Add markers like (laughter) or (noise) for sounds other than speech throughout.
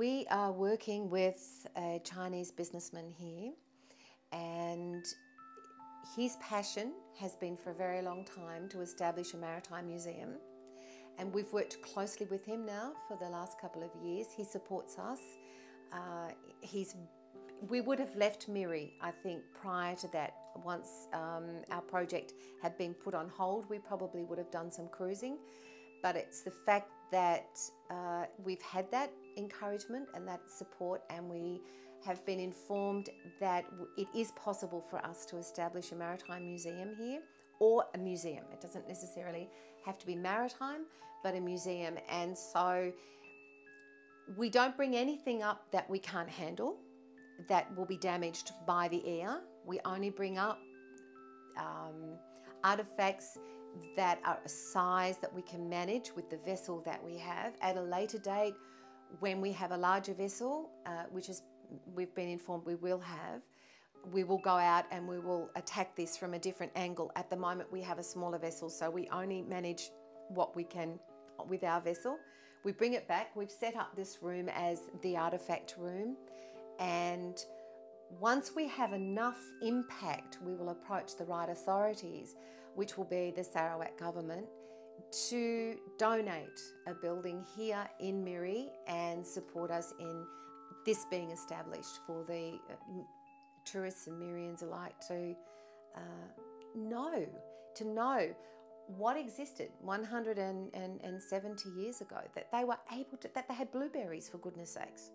We are working with a Chinese businessman here, and his passion has been for a very long time to establish a maritime museum. And we've worked closely with him now for the last couple of years. He supports us. Uh, he's we would have left Miri, I think, prior to that. Once um, our project had been put on hold, we probably would have done some cruising. But it's the fact that uh, we've had that encouragement and that support, and we have been informed that it is possible for us to establish a maritime museum here or a museum. It doesn't necessarily have to be maritime, but a museum. And so we don't bring anything up that we can't handle that will be damaged by the air. We only bring up um, artifacts that are a size that we can manage with the vessel that we have. At a later date, when we have a larger vessel, uh, which is we've been informed we will have, we will go out and we will attack this from a different angle. At the moment, we have a smaller vessel, so we only manage what we can with our vessel. We bring it back. We've set up this room as the artifact room, and once we have enough impact, we will approach the right authorities, which will be the Sarawak government, to donate a building here in Miri and support us in this being established for the uh, tourists and Mirians alike to uh, know, to know what existed 170 years ago, that they were able to, that they had blueberries for goodness sakes,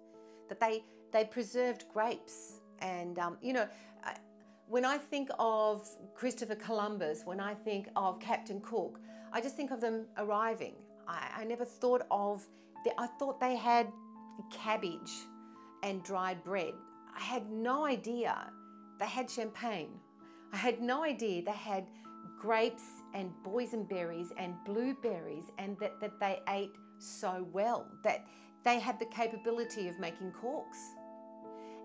that they, they preserved grapes. And, um, you know, when I think of Christopher Columbus, when I think of Captain Cook, I just think of them arriving. I, I never thought of, the, I thought they had cabbage and dried bread. I had no idea they had champagne. I had no idea they had grapes and boysenberries and blueberries and that, that they ate so well, that they had the capability of making corks.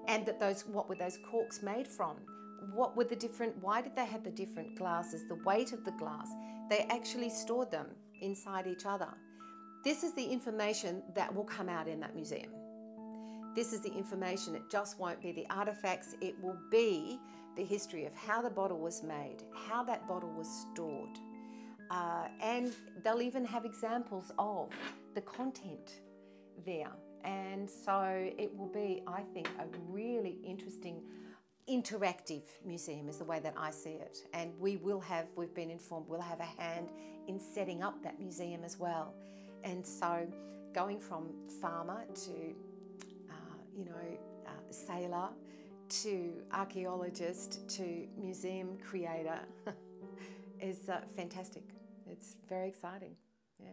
And that those, what were those corks made from? What were the different, why did they have the different glasses, the weight of the glass? They actually stored them inside each other. This is the information that will come out in that museum. This is the information. It just won't be the artifacts. It will be the history of how the bottle was made, how that bottle was stored. Uh, and they'll even have examples of the content there. And so it will be, I think, a really interactive museum is the way that I see it. And we will have, we've been informed, we'll have a hand in setting up that museum as well. And so going from farmer to you know, uh, sailor to archaeologist to museum creator (laughs) is uh, fantastic. It's very exciting. Yeah.